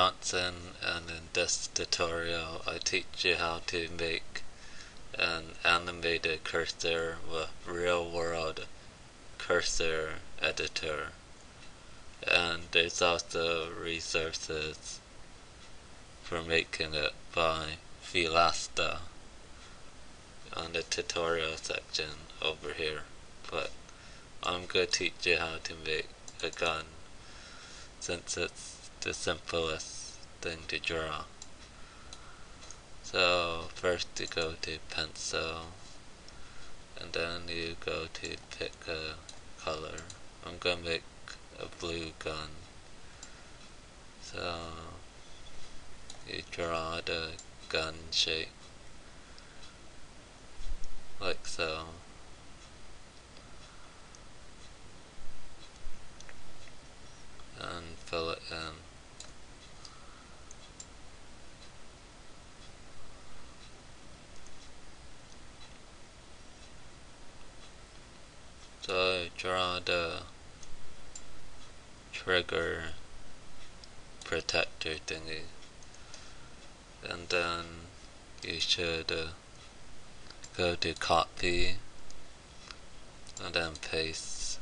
Johnson and in this tutorial I teach you how to make an animated cursor with real world cursor editor. And there's also resources for making it by Vlasta on the tutorial section over here. But I'm going to teach you how to make a gun since it's the simplest thing to draw. So first you go to pencil and then you go to pick a color. I'm gonna make a blue gun. So you draw the gun shape like so and fill it in so draw the trigger protector thingy. And then you should uh, go to copy and then paste.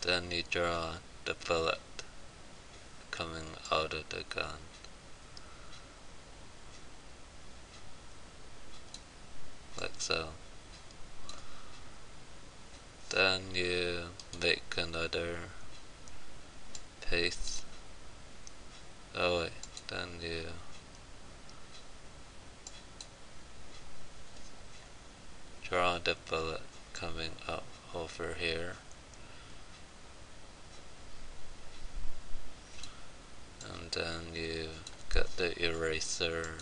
Then you draw the bullet coming out of the gun. Like so you make another paste oh wait then you draw the bullet coming up over here. And then you get the eraser.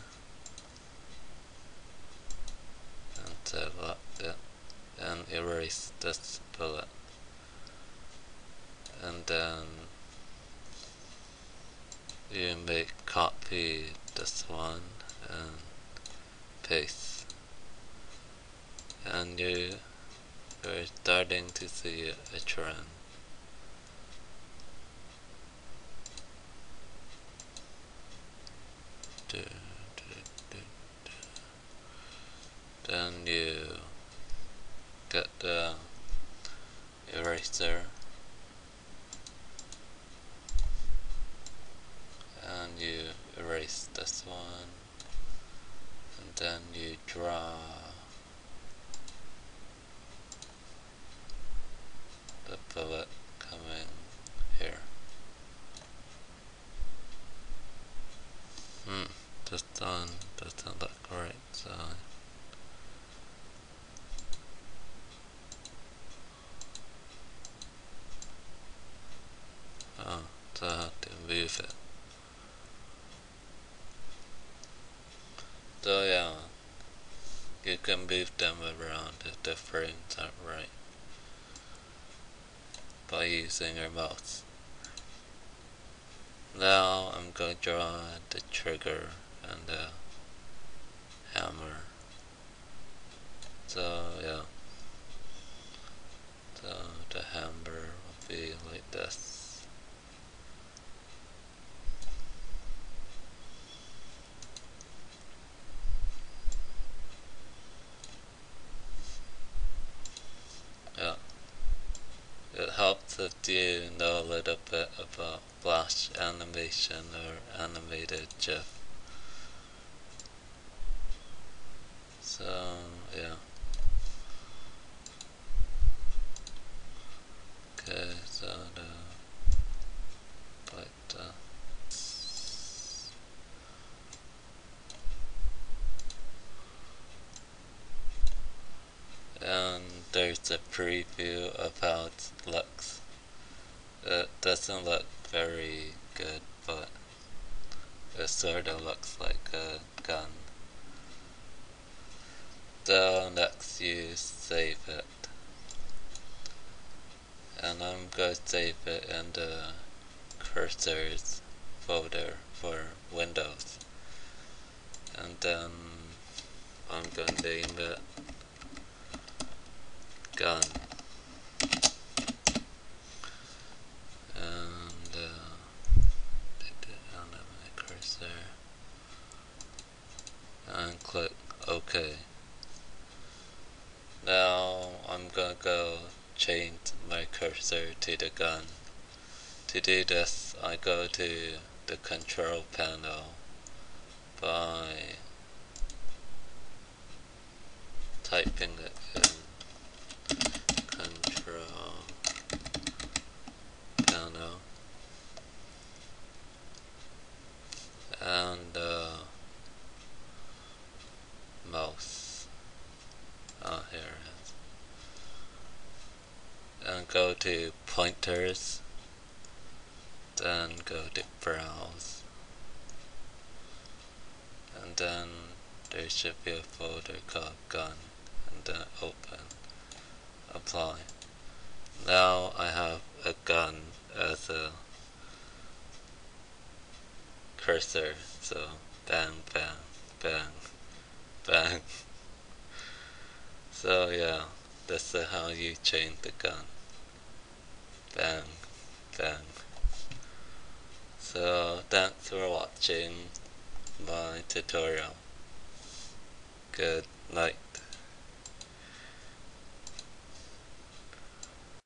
And select it and erase this bullet. And then you make copy this one and paste. And you are starting to see a trend. Then you get the eraser and you erase this one and then you draw coming here. Hmm, this done doesn't look right, so Oh, so I move it. So yeah, you can move them around if the frames aren't right by using your mouse. Now I'm going to draw the trigger and the hammer. So yeah, so the hammer will be like this. Yeah. It if you know a little bit about flash animation or animated GIF. So, yeah. Okay, so the but uh, and there's a preview of how it looks. It doesn't look very good, but it sort of looks like a gun. So next you save it. And I'm going to save it in the cursors folder for Windows. And then I'm going to name it gun. And uh, animation. click OK. Now I'm gonna go change my cursor to the gun. To do this, I go to the control panel by typing it in control panel and uh, mouse oh here it is and go to pointers then go to browse and then there should be a folder called gun and then open. Apply. Now I have a gun as a cursor so bang bang bang bang. So yeah that's how you change the gun bang bang so thanks for watching my tutorial. Good night